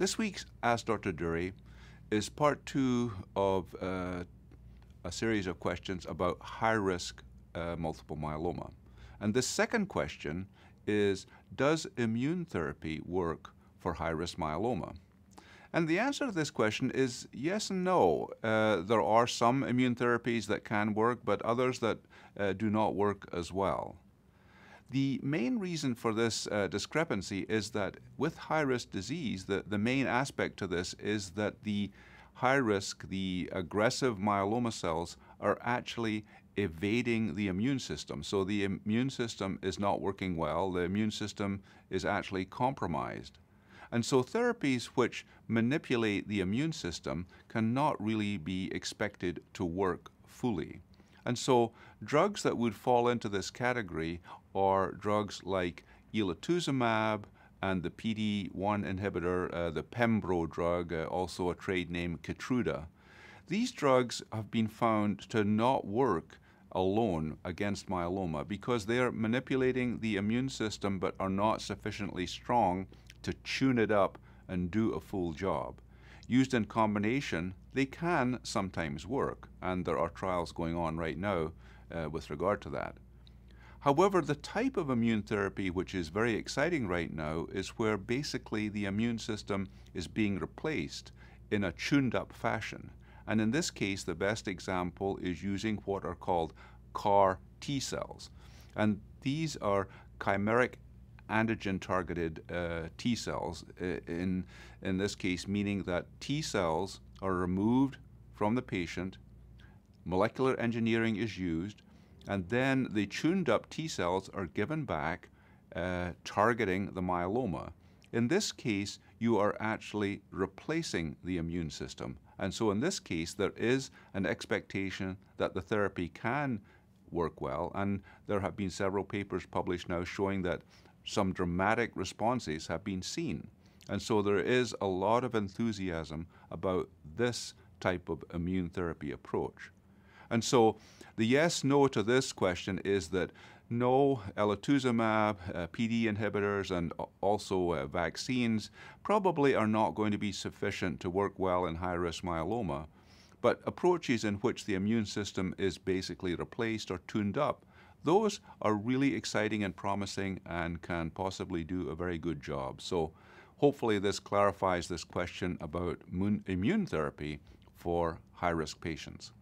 This week's Ask Dr. Durie is part two of uh, a series of questions about high risk uh, multiple myeloma. And the second question is Does immune therapy work for high risk myeloma? And the answer to this question is yes and no. Uh, there are some immune therapies that can work, but others that uh, do not work as well. The main reason for this uh, discrepancy is that with high risk disease, the, the main aspect to this is that the high risk, the aggressive myeloma cells are actually evading the immune system. So the immune system is not working well, the immune system is actually compromised. And so therapies which manipulate the immune system cannot really be expected to work fully. And so drugs that would fall into this category are drugs like elotuzumab and the PD-1 inhibitor, uh, the Pembro drug, uh, also a trade name Keytruda. These drugs have been found to not work alone against myeloma because they are manipulating the immune system but are not sufficiently strong to tune it up and do a full job. Used in combination, they can sometimes work, and there are trials going on right now uh, with regard to that. However, the type of immune therapy which is very exciting right now is where basically the immune system is being replaced in a tuned up fashion. And in this case, the best example is using what are called CAR T cells. And these are chimeric antigen targeted uh, T cells, uh, in, in this case, meaning that T cells are removed from the patient, molecular engineering is used, and then the tuned up T cells are given back uh, targeting the myeloma. In this case, you are actually replacing the immune system. And so in this case, there is an expectation that the therapy can work well. And there have been several papers published now showing that some dramatic responses have been seen. And so there is a lot of enthusiasm about this type of immune therapy approach. And so the yes no to this question is that no, elotuzumab, uh, PD inhibitors, and also uh, vaccines probably are not going to be sufficient to work well in high risk myeloma. But approaches in which the immune system is basically replaced or tuned up those are really exciting and promising and can possibly do a very good job. So hopefully this clarifies this question about immune therapy for high-risk patients.